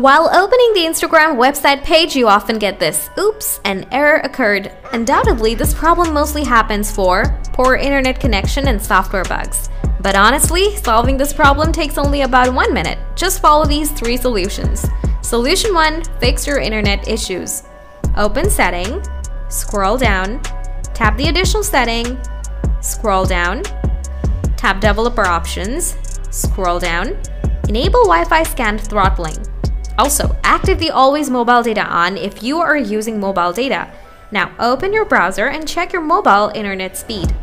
While opening the Instagram website page, you often get this oops, an error occurred. Undoubtedly, this problem mostly happens for poor internet connection and software bugs. But honestly, solving this problem takes only about one minute. Just follow these three solutions. Solution 1 Fix your internet issues. Open Setting, scroll down, tap the additional setting, scroll down, tap Developer Options, scroll down, enable Wi-Fi scan throttling. Also, active the Always Mobile Data on if you are using mobile data. Now open your browser and check your mobile internet speed.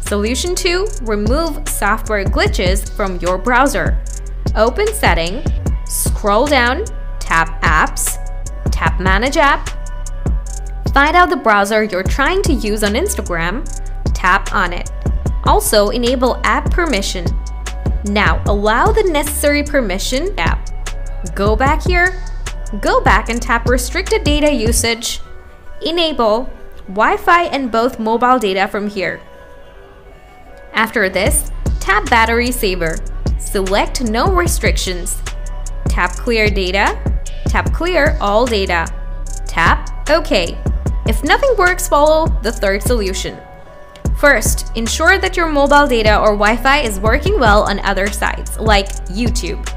Solution 2. Remove software glitches from your browser. Open Setting, scroll down, tap Apps, tap Manage App, find out the browser you're trying to use on Instagram, tap on it. Also, enable App Permission. Now, allow the necessary permission app. Go back here, go back and tap Restricted Data Usage, enable Wi-Fi and both mobile data from here. After this, tap Battery Saver. Select No Restrictions. Tap Clear Data. Tap Clear All Data. Tap OK. If nothing works, follow the third solution. First, ensure that your mobile data or Wi-Fi is working well on other sites, like YouTube.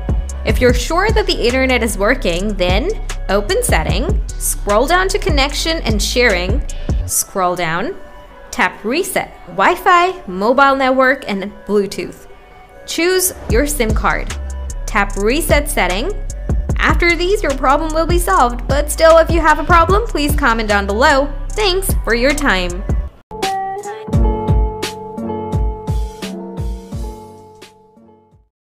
If you're sure that the internet is working, then open Setting, scroll down to Connection and Sharing, scroll down, tap Reset, Wi-Fi, Mobile Network, and Bluetooth. Choose your SIM card. Tap Reset Setting. After these, your problem will be solved, but still if you have a problem, please comment down below. Thanks for your time.